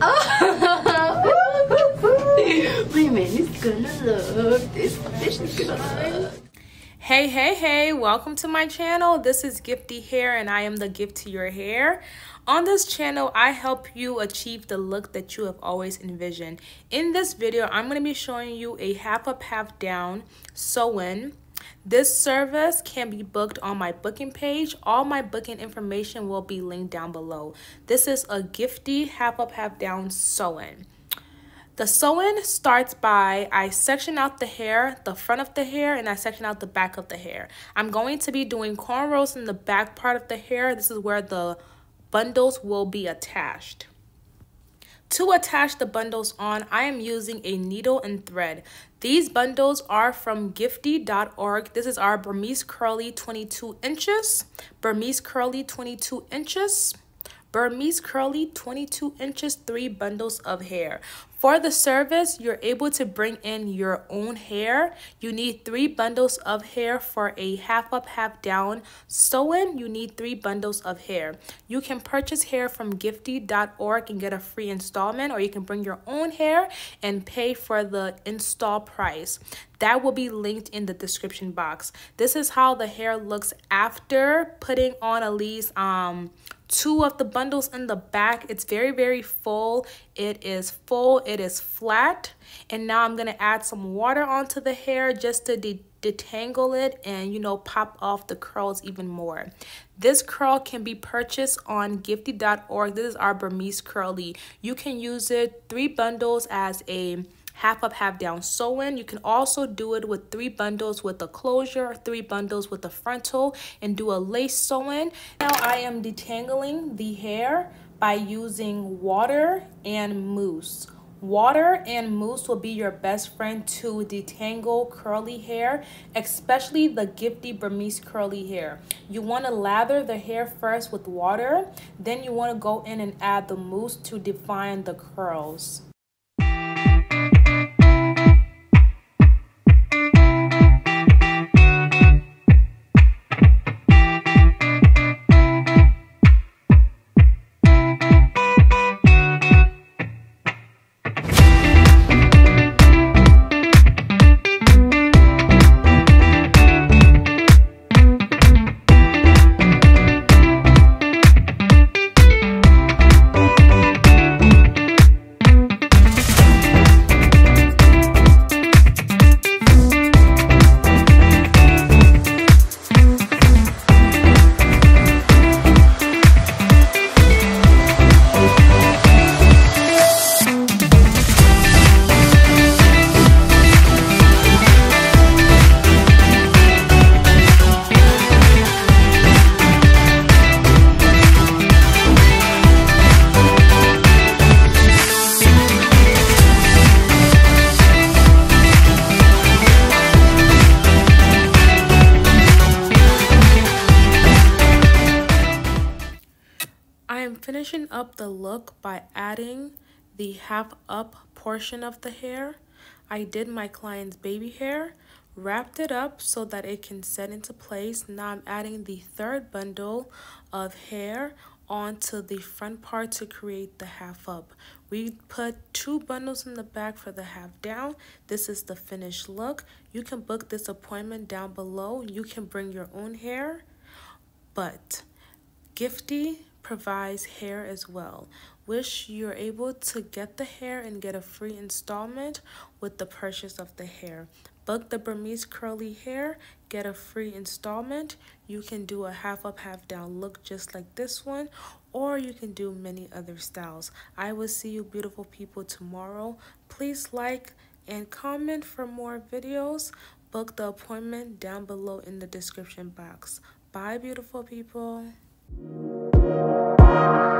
Oh, gonna this. This is gonna. Hey, hey, hey, welcome to my channel. This is Giifti Hair and I am the gift to your hair. On this channel, I help you achieve the look that you have always envisioned. In this video, I'm going to be showing you a half up, half down sew-in. This service can be booked on my booking page. All my booking information will be linked down below. This is a Giifti half up, half down sew-in. The sew-in starts by I section out the hair, the front of the hair, and I section out the back of the hair. I'm going to be doing cornrows in the back part of the hair. This is where the bundles will be attached. To attach the bundles on, I am using a needle and thread. These bundles are from giifti.org. This is our Burmese Curly 22 inches. Burmese Curly 22 inches. Burmese Curly 22 inches, three bundles of hair. For the service, you're able to bring in your own hair. You need three bundles of hair for a half up, half down sew-in. You need three bundles of hair. You can purchase hair from giifti.org and get a free installment, or you can bring your own hair and pay for the install price. That will be linked in the description box. This is how the hair looks after putting on least um two of the bundles in the back. It's very very full. It is full. It is flat. And now i'm going to add some water onto the hair just to de detangle it and you know pop off the curls even more. This curl can be purchased on giifti.org this is our burmese curly. You can use it three bundles as a half up, half down sew-in. You can also do it with three bundles with a closure, three bundles with a frontal, and do a lace sew-in. Now I am detangling the hair by using water and mousse. Water and mousse will be your best friend to detangle curly hair, especially the Giifti Burmese curly hair. You want to lather the hair first with water, then you want to go in and add the mousse to define the curls. Finishing up the look by adding the half up portion of the hair. I did my client's baby hair, wrapped it up so that it can set into place. Now I'm adding the third bundle of hair onto the front part to create the half up. We put two bundles in the back for the half down. This is the finished look. You can book this appointment down below. You can bring your own hair, but Giifti provides hair as well. Wish you're able to get the hair and get a free installment with the purchase of the hair. Book the Burmese curly hair, get a free installment. You can do a half up, half down look just like this one, or you can do many other styles. I will see you beautiful people tomorrow. Please like and comment for more videos. Book the appointment down below in the description box. Bye, beautiful people. Thank you.